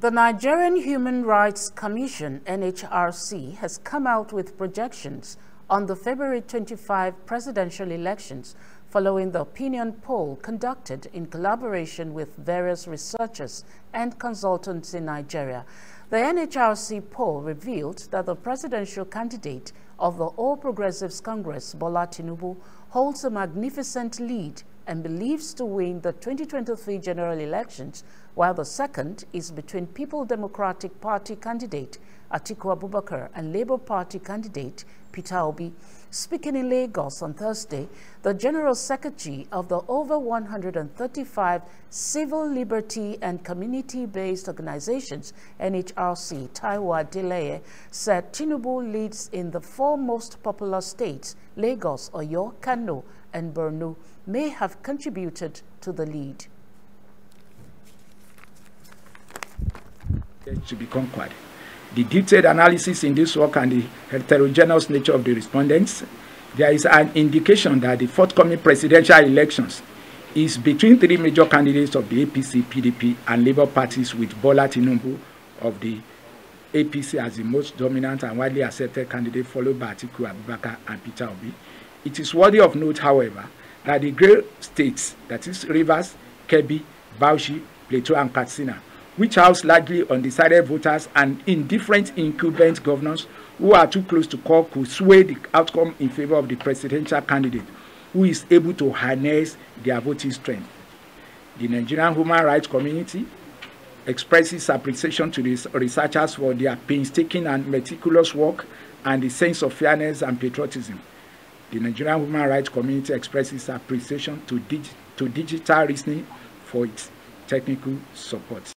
The Nigerian Human Rights Commission, NHRC, has come out with projections on the February 25 presidential elections following the opinion poll conducted in collaboration with various researchers and consultants in Nigeria. The NHRC poll revealed that the presidential candidate of the All Progressives Congress, Bola Tinubu, holds a magnificent lead and believes to win the 2023 general elections, while the second is between People Democratic Party candidate Atiku Abubakar and Labour Party candidate Peter Obi. Speaking in Lagos on Thursday, the General Secretary of the over 135 civil liberty and community-based organizations, NHRC, Taiwo Adeleye, said Tinubu leads in the four most popular states, Lagos, Oyo, Kano, and Borno, may have contributed to the lead. To be conquered. The detailed analysis in this work and the heterogeneous nature of the respondents, there is an indication that the forthcoming presidential elections is between three major candidates of the APC, PDP, and Labour parties with Bola Tinubu of the APC as the most dominant and widely accepted candidate, followed by Atiku Abubakar and Peter Obi. It is worthy of note, however, that the great states, that is Rivers, Kebbi, Bauchi, Plateau, and Katsina, which house largely undecided voters and indifferent incumbent governors who are too close to call could sway the outcome in favor of the presidential candidate who is able to harness their voting strength. The Nigerian human rights community expresses appreciation to the researchers for their painstaking and meticulous work and the sense of fairness and patriotism. The Nigerian human rights community expresses appreciation to, dig to digital reasoning for its technical support.